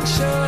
function.